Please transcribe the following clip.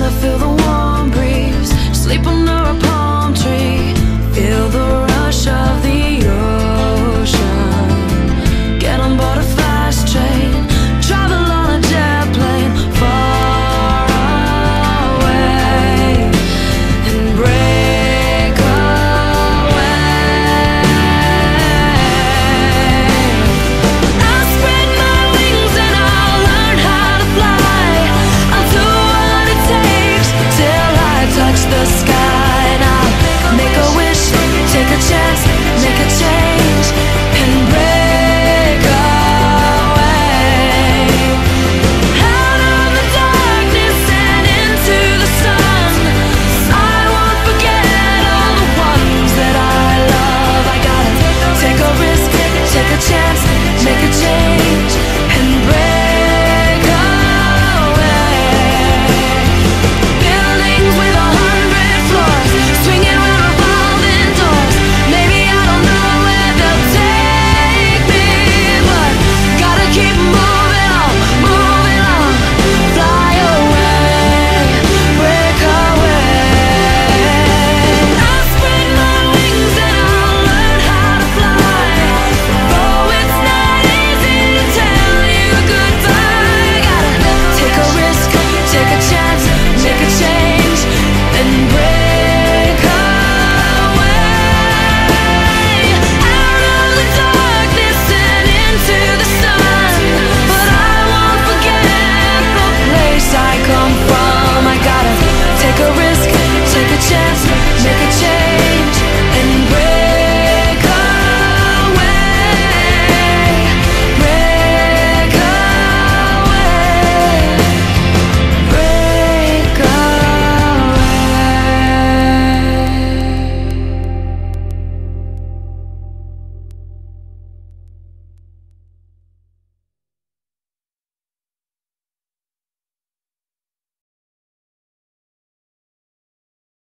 wanna feel the